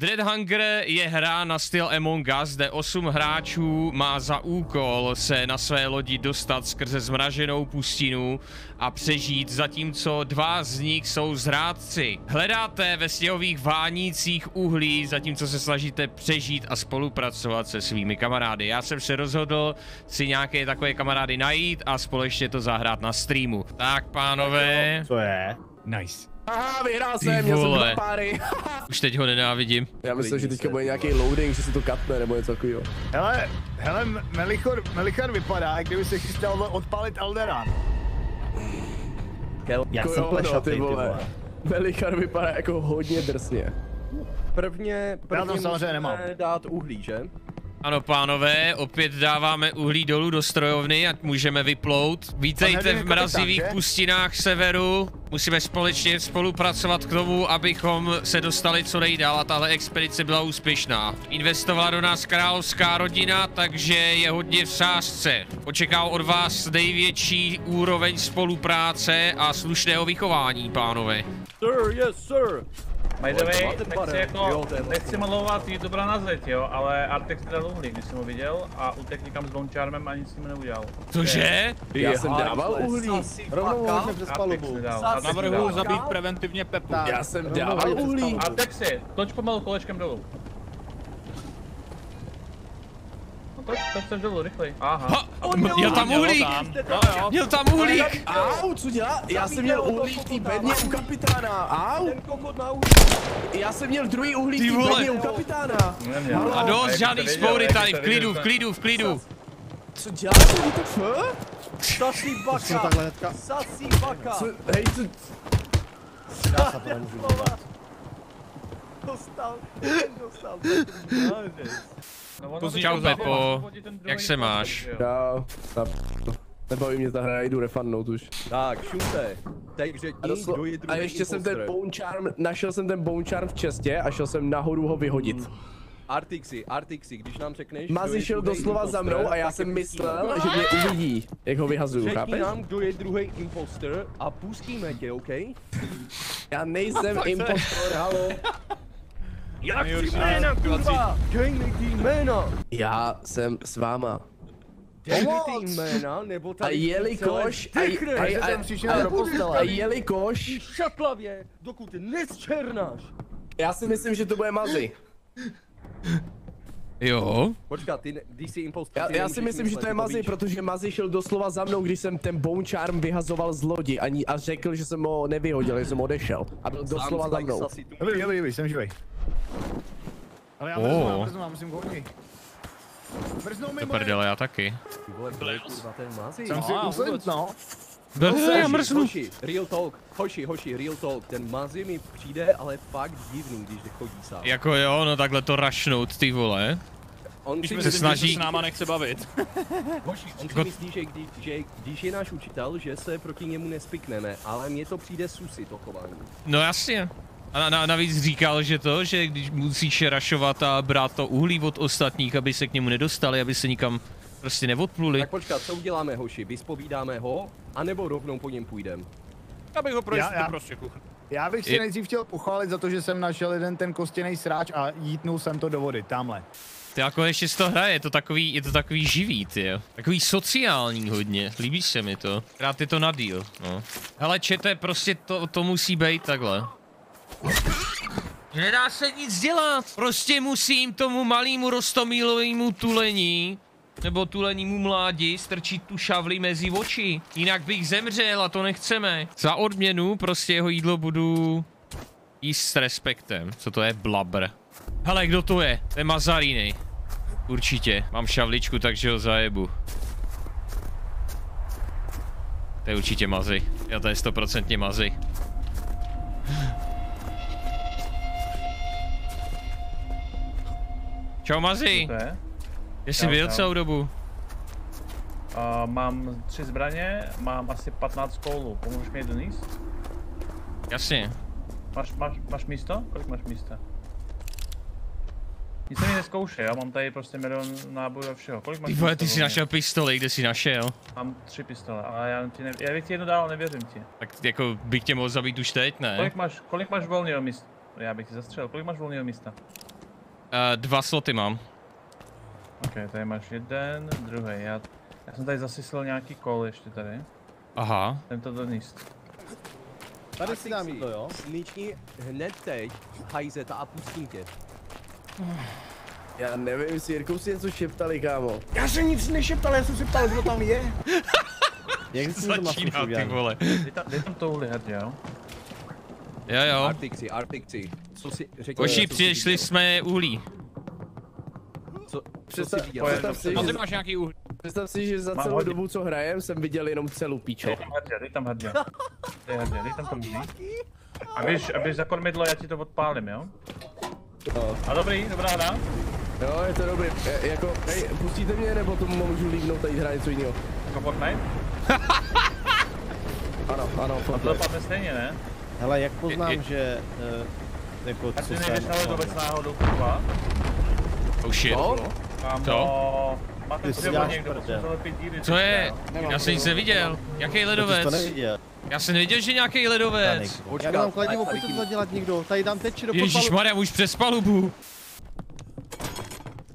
Dread Hunger je hra na styl Among Us, kde 8 hráčů má za úkol se na své lodi dostat skrze zmraženou pustinu a přežít, zatímco dva z nich jsou zrádci. Hledáte ve sněhových vánících uhlí, zatímco se snažíte přežít a spolupracovat se svými kamarády. Já jsem se rozhodl si nějaké takové kamarády najít a společně to zahrát na streamu. Tak, pánové. Co je? Nice. Aha, vyhrál jsem, měl jsem dva páry. Už teď ho nenávidím. Já myslím, že teďka bude nějaký loading, že se to katne nebo něco takového. Hele, hele, Melichor, Melichor vypadá, jak kdyby se chystal odpalit Alderan. Já Jako jsem jo, plešatý, no, ty vole. Melichar vypadá jako hodně drsně. Prvně, Já prvně tam samozřejmě musíme nemám. dát uhlí, že? Ano, pánové, opět dáváme uhlí dolů do strojovny, ať můžeme vyplout. Vítejte v nevím, mrazivých pustinách severu. Musíme společně spolupracovat k tomu, abychom se dostali co nejdál a tahle expedice byla úspěšná. Investovala do nás královská rodina, takže je hodně v sázce. Očekávám od vás největší úroveň spolupráce a slušného vychování, pánové. Sir, yes, sir. By the way, nechci, jako, je nechci malovat youtubera na zeď, jo, ale Artex si dal uhlí, když jsem ho viděl a utek někam s Boncharmem a nic s ním neudělal. Cože? Já jsem Aha, dával uhlí. Rovnou hodně přes palubu. Navrhuji nedal. zabít preventivně Pepu. Já jsem dával uhlí. Artexi, toč pomalu kolečkem dolů. Toč, toč se dolů, rychlej. Aha. Ha, měl tam uhlík! Měl tam uhlík! Au, co dělá? Já jsem měl uhlí v té bedně u kapitána. Au. Já jsem měl druhý uhlí Ty v té vole. bedně u kapitána. A dost, žádný spoury jak tady, v klidu, v klidu, v klidu. Co děláte, víte f? Sasi baka. Sasi baka. Co, hej, co, Dostal. Dostal. No, ono Čau, jako Pepo. Jak se máš? na Nebaví mě ta hra, já jdu refundnout už. Tak, šumte. Teď A, řekni, doslo- kdo je a druhý ještě jsem ten bone charm, našel jsem ten bone charm v čestě a šel jsem nahoru ho vyhodit. Artixi, Artixi, když nám řekneš, Mazi šel doslova za mnou a já jsem myslel, že mě uvidí, jak ho vyhazuju, Řekni chápeš? nám, kdo je druhý imposter a pustíme tě, OK? Já nejsem impostor, halo. Jak ty jména, kurva? Dej ty jména! Já jsem s váma. Dej ty jména, nebo A tady jelikož, a, Techne, a, že a, jsem přišel a, do postele. a jelikož, šatlavě, dokud nesčernáš. já si myslím, že to bude Mazi. Jo. Počkat, ty, ne- když jsi imposter, Já, já si myslím, že to je víš. protože Mazi šel doslova za mnou, když jsem ten bone charm vyhazoval z lodi ani, a řekl, že jsem ho nevyhodil, že jsem odešel. A byl doslova za mnou. Dobrý, dobrý, dobrý, jsem živej. Ale já Oh. mrznu, já mrznu, já musím hodně. Mrznou mi moje... prdele, já taky. Ty vole, kurva ten Mazi? Jsem si uslint, no. Brr, já mrznu. Hoši, real talk, hoši, hoši, real talk, ten Mazi mi přijde ale fakt divný, když chodí sám. Jako jo, no takhle to rašnout, ty vole. On si se myslí, snaží- že s náma nechce bavit. Hoši, on si Jako- myslí, že když, že když je náš učitel, že se proti němu nespikneme, ale mně to přijde susy to chování. No jasně. A na, na, navíc říkal, že to, že když musíš rašovat a brát to uhlí od ostatních, aby se k němu nedostali, aby se nikam prostě neodpluli. Tak počkat, co uděláme hoši, vyspovídáme ho, anebo rovnou po něm půjdem? Abych ho projel Já- já- do prostřeku. Já bych si Je- nejdřív chtěl pochválit za to, že jsem našel jeden ten kostěný sráč a jítnul jsem to do vody, tamhle. Ty jako ještě z toho hraje, je to takový, je to takový živý, ty jo. Takový sociální hodně, líbí se mi to. Rád je to na díl, no. Hele, čete, prostě to, to musí být takhle. Nedá se nic dělat, prostě musím tomu malýmu rostomílovému tulení, nebo tulenímu mládi strčit tu šavli mezi oči. Jinak bych zemřel a to nechceme. Za odměnu prostě jeho jídlo budu jíst s respektem. Co to je blabr? Hele, kdo to je? To je Mazarínej. Určitě. Mám šavličku, takže ho zajebu. To je určitě mazy. Jo, to je stoprocentně mazy. Čau mazy. Jsi byl celou dobu? A mám tři zbraně, mám asi 15 koulů. Pomůžeš mi je doníst? Jasně. Máš, máš, máš místo? Kolik máš místa? Nic se mi neskoušej, já mám tady prostě milion nábojů a všeho. Kolik máš Ty vole, ty jsi našel pistoli, kde jsi našel? Mám tři pistole, ale já, ti ne... já bych ti jednu dal, nevěřím ti. Tak jako bych tě mohl zabít už teď, ne? Kolik máš, kolik máš volného místa? Já bych ti zastřelil, kolik máš volného místa? dva sloty mám. Ok, tady máš jeden, druhý. Já, já jsem tady zasyslil nějaký kol ještě tady. Aha. Tento to níst. Tady si dám jídlo, jo? Sniční hned teď, hajzeta a pustím tě. Já nevím, s Jirkou si něco šeptali, kámo. Já jsem nic nešeptal, já jsem se ptal, kdo tam je. Jak jsi to Začíná ty vole. Dej tam, dej tam touhle jo? Jo jo. Artixi, Artixi. Co si řekl? Oši, přišli jsme uhlí. Představ, jsi viděl? představ, si, Asi že, máš nějaký uhlí. představ si, že za Mám celou hodně. dobu, co hrajem, jsem viděl jenom celou píčo. Dej tam hrdě, dej tam hrdě. Dej hrdě, dej tam to uhlí. Abys, abys za kormidlo, já ti to odpálím, jo? No. A dobrý, dobrá hra. Jo, je to dobrý. E, jako, hej, pustíte mě, nebo tomu můžu líbnout tady hrát něco jiného? Jako Fortnite? Ano, ano, To Fortnite. dopadne stejně, ne? Hele, jak poznám, Je- že uh, jako A co ty nejdeš ale do bez náhodou kurva. Oh shit. No, Co? máte Ty si třeba někdo. Co je? Já jsem nic neviděl. Jaký ledovec? neviděl. Já jsem nevěděl, že nějaký ledovec. Já nemám kladivo, pojď to zadělat někdo. Tady dám teči do Ježíš. Maria, už přes palubu. jo.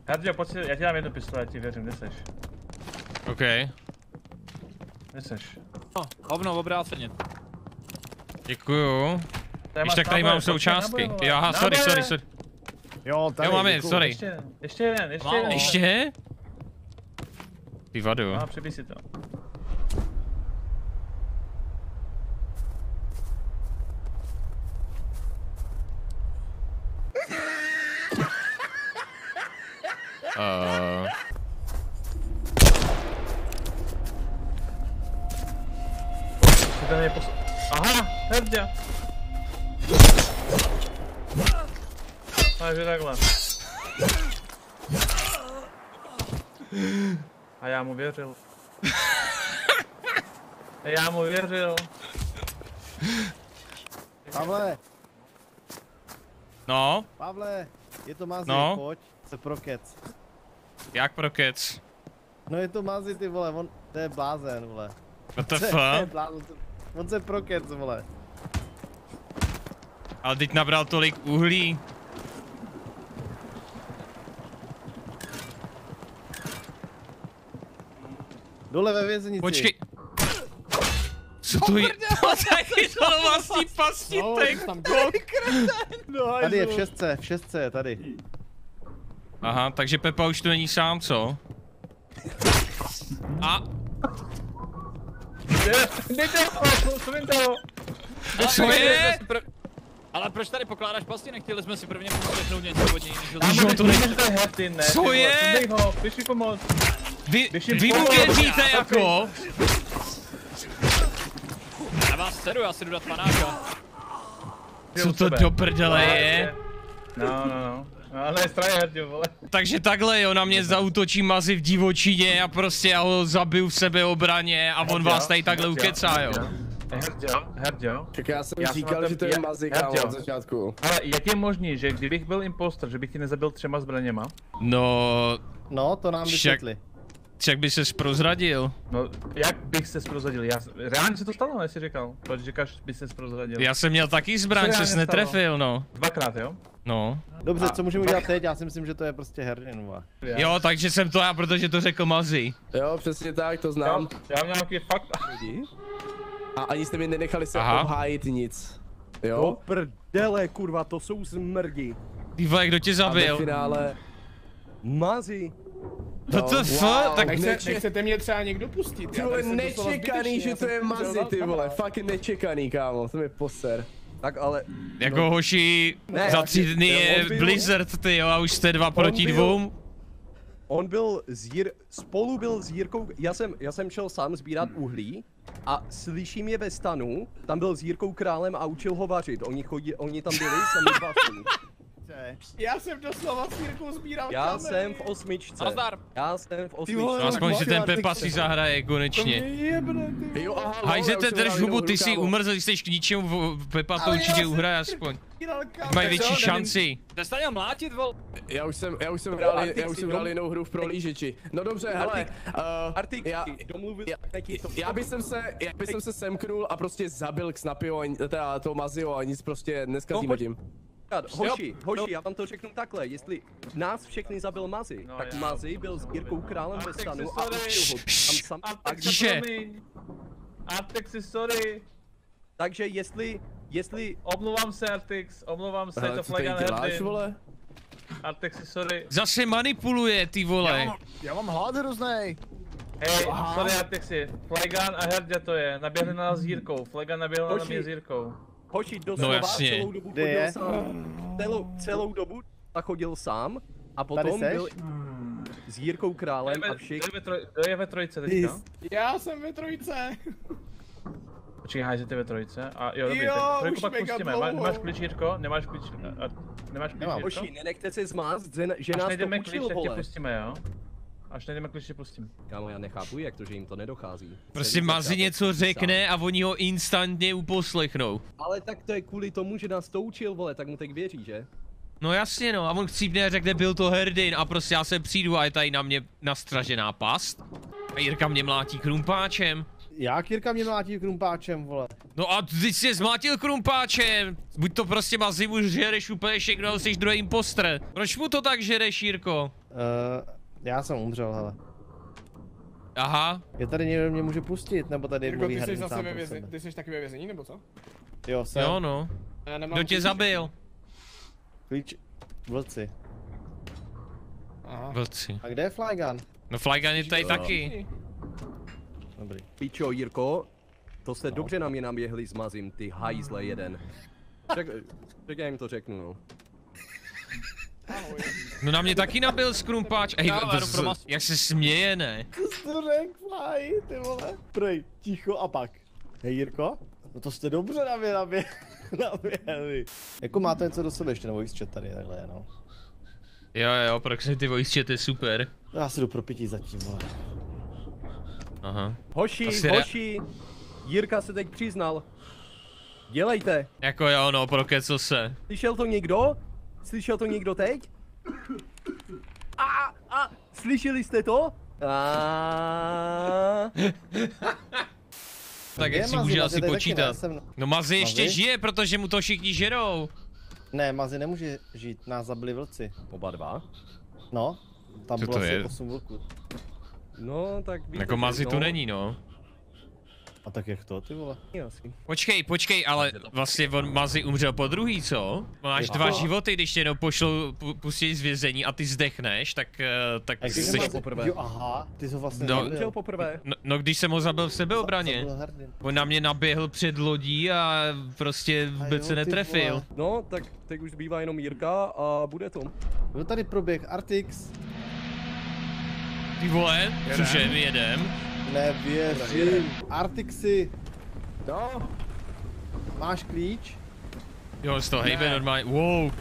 Herdio, pojď si, já ti dám jednu pistoli, já ti věřím, kde seš? OK. Kde seš? No, hovno, obráceně. Děkuju. Když tak tady mám součástky. Jo, aha, sorry, sorry, sorry. Jo, tady. Jo, mám je, děkuju. sorry. Ještě, ještě jeden, ještě Málo. jeden. Ještě? Ty vadu. No, přibij si to. Uh, Takže takhle. A já mu věřil. A já mu věřil. Pavle, no, Pavle, je to mazi, No. pojď, se prokec. jak pro kec? No je to mazi, ty vole, on, to je blázen, vole. WTF? To je blázen, to- On se prokec, vole. Ale teď nabral tolik uhlí. Dole ve vězenici. Počkej. Co to je? Taky to vlastní pasti, ten kok. Tady je v šestce, v šestce je tady. Aha, takže Pepa už tu není sám, co? A, mi to? co je? Ale proč tady pokládáš pasti? Nechtěli jsme si prvně poslechnout něco od něj, než ho to ne... To je? Co je? Dej ho, běž mi pomoct. Vy, vy mu věříte tak- jako? Já vás sedu, já si jdu dát panáka. Co to do prdele je? No, no, no. No, ne, straně Herdio, vole. Takže takhle jo, na mě zautočí mazy v divočině a prostě já ho zabiju v sebeobraně a on vás tady takhle ukecá, jo. Herdio, Herdio. Tak já jsem Já jsem říkal, na že to je kámo, jo. od začátku. Ale jak je možný, že kdybych byl impostor, že bych ti nezabil třema zbraněma? No, No, to nám vysvětli. však by ses prozradil. No, jak bych se prozradil? Já, reálně se to stalo, ne, jsi říkal? Proč říkáš, by se prozradil? Já jsem měl taky zbraň, já nestalo? netrefil, no. Dvakrát, jo? No. Dobře, co můžeme udělat teď? Já si myslím, že to je prostě herdinová. Jo, takže jsem to já, protože to řekl Mazi. Jo, přesně tak, to Já, znám. já mám nějaký fakt. A ani jste mi nenechali se Aha. obhájit nic. Do Jo? prdele, kurva, to jsou smrdi. Ty vole, kdo tě A ve zabil? finále... Mazi. What the wow. fuck? Tak Nechce, Neče- nechcete mě třeba někdo pustit? Ty vole, nečekaný, zbytečný, že to je dát ty vole. Fakt nečekaný, kámo, to mi poser. Tak ale, jako hoši, Ne, za tři dny je byl- Blizzard, ty jo, a už jste dva proti byl- dvou. on byl s Jir... spolu byl s Jirkou, já jsem, já jsem šel sám sbírat uhlí a slyším je ve stanu, tam byl s Jirkou králem a učil ho vařit, oni, chodí, oni tam byli sami dva tom. Já jsem doslova s Jirkou sbíral Já kamery. jsem v osmičce. Nazdar. Já jsem v Ty osmičce. vole, No aspoň, že Máš ten Pepa si zahraje To konečně. mě jebne, ty já Hajzete, jsem drž hubu, ty kámo. umrzl, jsi k ničemu, Pepa to určitě jsem uhraje aspoň. Mají větší šanci. Přestaň mlátit, vol. Já už jsem, já už jsem hrál, já už si jsem hrál jinou hru v prolížeči. No dobře, hele, Artik, uh, Artik, já, domluvil já, taky to. já bych se, já bych se semknul a prostě zabil k Snapio, a- teda to Mazio a nic prostě neskazíme No, pojď. tím. Hoši, hoši, já vám to řeknu takhle, jestli nás všechny zabil Mazi, No, tak já- Mazi byl s Jirkou králem ve Artex, stanu a učil ho tam sam, Artex, že- promiň. Artexi, sorry. takže jestli, jestli, Omlouvám se, Artix, omlouvám se, je to děláš, Herdin. vole? Artexi, sorry. Zase manipuluje, ty Já vole. mám, já mám hlad hroznej. Hej, sorry Artexi, Flagan a Herdě to je, naběhli na nás s Jirkou, Flagan naběhl na mě s Jirkou. Hoši doslova jasně. celou dobu Kde chodil je? sám, celou, celou dobu a chodil sám a potom byl s Jirkou králem je a ve- všech, kdo je ve troj- Kdo je ve trojce teďka? Já jsem ve trojce. Počkej, hájze ty ve trojce. A jo, dobrý, Jo, tak trojku pak pustíme. Má, nemáš klíč, Jirko? Nemáš klíč? A, a, nemáš klíč, Nemám. Jirko? hoši, nenechte se zmást, že, Až nás to najdeme klíč, učil, tak tě vole. pustíme, jo? Až najdeme klíč, tě pustím. Kámo, já nechápu, jak to, že jim to nedochází. Prostě Mazi něco sám. řekne a oni ho instantně uposlechnou. Ale tak to je kvůli tomu, že nás to učil, vole, tak mu teď věří, že? No jasně no, a on chcípne a řekne, byl to Herdin a prostě já se přijdu a je tady na mě nastražená past. A Jirka mě mlátí krumpáčem. Jak Jirka mě mlátí krumpáčem, vole? No a ty jsi zmlátil krumpáčem. Buď to prostě Mazi už žereš úplně všechno, jsi druhý imposter. Proč mu to tak žereš, Jirko? Uh, já jsem umřel, hele. Aha, Je tady někdo mě může pustit, nebo tady Jirko, mluví ty jsi zase ve vězení. Ty jsi taky ve vězení, nebo co? Jo, jsem. jo no. Já nemám Kdo tě klíč. zabil? Klíč. Vlci. Aha. Vlci. A kde je Flygun? No Flygun je tady taky. Dobrý. Pičo, Jirko, to jste dobře na mě naběhli s Mazim, ty hajzle jeden. Řek, řek, já jim to řeknu, no. No na mě taky nabil skrumpáč. Ej, masu. jak se směje, ne? Fly, ty vole. Prej, ticho a pak. Hej Jirko? No to jste dobře na mě nabě... naběhli. Jako máte něco do sebe ještě, nebo x tady takhle, no. Jo, jo, proximity voice chat je super. Já si jdu pro pití zatím, vole. Aha. Hoši, Asi ne- hoši, Jirka se teď přiznal. Dělejte. Jako jo, no, prokecl se. Slyšel to někdo? Slyšel to někdo teď? A, a, slyšeli jste to? A, Tak jak si může asi počítat. No Mazi ještě Mazi? žije, protože mu to všichni žerou. Ne, Mazi nemůže žít, nás zabili vlci. Oba dva? No, tam Co bylo to asi je? 8 vlků. No, tak víte, Jako Mazi no, tu není, no. A tak jak to, ty vole? Počkej, počkej, ale vlastně on Mazi umřel po druhý, co? Máš dva životy, když tě jenom pošlou, pu- pustí z vězení a ty zdechneš, tak, eh, tak Jak jsi... jsi poprvé. Jo, aha, ty jsi ho vlastně No. zabil. Umřel poprvé. No, no, když jsem ho zabil v sebeobraně. On na mě naběhl před lodí a prostě A vůbec jo, se netrefil. vole. No, tak teď už zbývá jenom Jirka a bude to. Kdo tady proběh? Artix? Ty vole, cože, my jedem? Nevěřím. Artixi, No, máš klíč? Jo, z toho hejbe normálně, wow.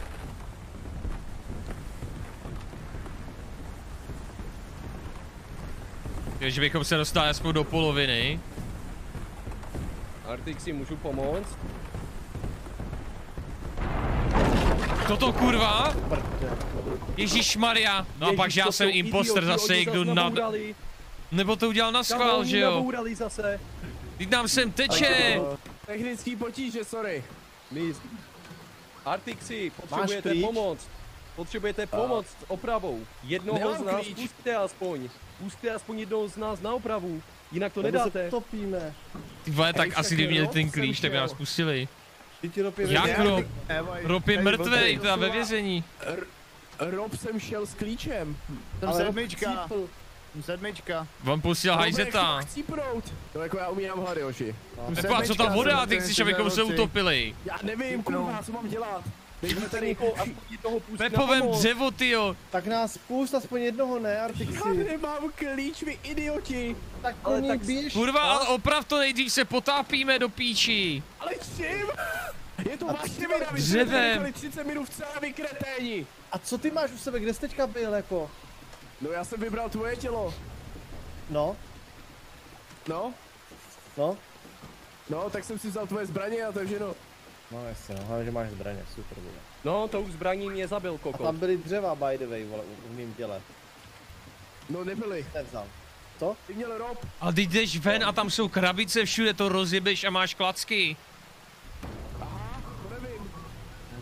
Jo, že bychom se dostali aspoň do poloviny. Artik si můžu pomoct? Toto kurva? Ježíš Maria. No a pak že já jsem imposter zase, oni kdo zas nad... Nebo to udělal na schvál, že jo? zase. Teď nám sem teče. technický potíže, sorry. My... Artixi, potřebujete pomoc. Potřebujete pomoc s opravou. Jednoho Nemám z nás klíč. pusťte aspoň. Pusťte aspoň jednoho z nás na opravu. Jinak to Nebo se nedáte. topíme. Ty vole, tak asi kdyby měli ten klíč, tak by nás pustili. Ty ti ropě Jak? Rob? Rob je mrtvej, teda ve vězení. Rob jsem šel s klíčem. Jsem Ale Rob chcípl. Sedmička. On pustil hajzeta. No jako já umírám hlady, hoši. Jako a co ta voda, ty chceš, abychom se utopili? Já nevím, kurva, co mám dělat. Dejme tady Pepovém pomoc. dřevo, tyjo. Tak nás pust aspoň jednoho, ne, Já Artixi? nemám klíč, vy idioti. Tak Ale po ní tak- běž. Kurva, ale oprav to nejdřív se potápíme do píči. Ale čím? Je to vaše vina, vy jste dřevem. tady nechali 30 minut v celé vykreténi. A co ty máš u sebe, kde jsi teďka byl, jako? No já jsem vybral tvoje tělo. No, No, no. no, tak jsem si vzal tvoje zbraně a to je všechno. No jasně, no, hlavně, že máš zbraně, super vole. No, tou zbraní mě zabil A koko. tam byly dřeva, by the way, vole, u- v mým těle. No nebyli. Nevzal. Ty měl rob. A ty jdeš ven a tam jsou krabice všude, to rozjebeš a máš klacky.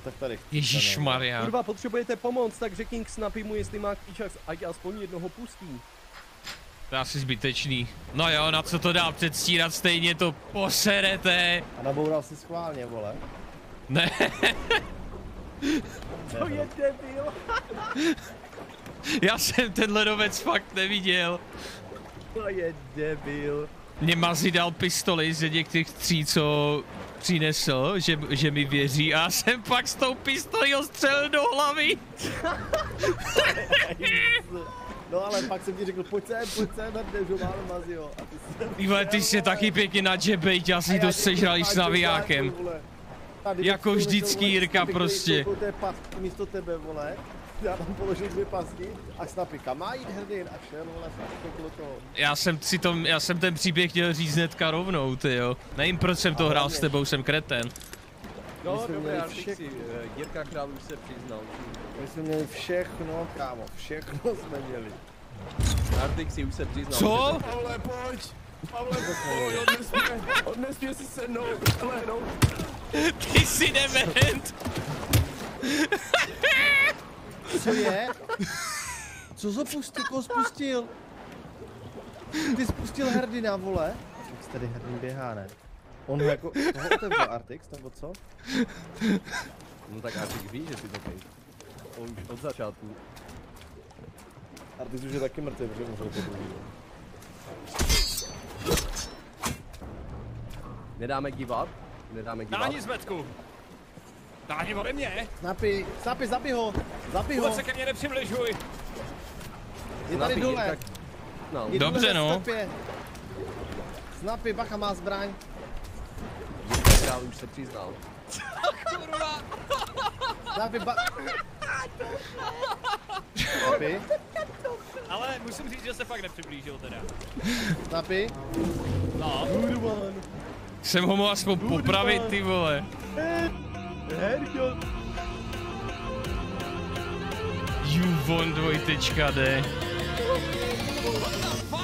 Tak tady. Ježíš Maria. Kurva, potřebujete pomoc, tak řekni k Snappy mu, jestli má klíč, ať aspoň jednoho pustí. To je asi zbytečný. No jo, na co to dá předstírat, stejně to poserete. A naboural si schválně, vole. Ne, To je debil. já jsem ten ledovec fakt neviděl. To je debil. Mě Mazi dal pistoli z těch tří, co přinesl, že, že mi věří a jsem pak s tou pistolí ostřelil do hlavy. No ale pak jsem ti řekl, pojď sem, pojď sem, že máme Mazio. A ty jsi... Vole, ty jsi taky pěkně na džebejť, já si to sežral s navijákem. Jako vždycky, Jirka, prostě. místo tebe, vole. Já tam položil dvě pasky a Snappy, kam má jít hrdin? A šel, vole, okolo toho. Já jsem si to, já jsem ten příběh chtěl říct hnedka rovnou, ty jo. Nevím, proč jsem to hrál s tebou, jsem kreten. No, dobré, Artixi, všechno. eh, Jirka Král už se přiznal. My jsme měli všechno, kámo, všechno jsme měli. Artixi už se přiznal. Co? Pavle, pojď! Pavle, pojď, odnes mě, odnes mě si se mnou, lehnout. Ty jsi dement! Co je? Co to pustil, koho spustil? Ty spustil hrdina, vole. Jak tady hrdin běhá, ne? On ho jako, toho otevřel Artix, nebo co? No tak Artix ví, že ty to kej. On už od začátku. Artix už je taky mrtvý, protože umřel po druhý. Nedáme give up? Nedáme give up? zmetku. Táhni ode mě. Snappy, Snappy, zabij ho! Zabij ho! Vůbec se ke mně nepřibližuj. Je tady Snappy, dole! Jirka- No, Je Dobře, dole no. stopě. Snappy, bacha má zbraň. Král už se přiznal. Snappy, ba... Snappy, Ale musím říct, že se fakt nepřiblížil teda. Snappy. No. Jsem ho mohl aspoň popravit, ty vole. Herďo, Juvon dvojtečka D. Fuck!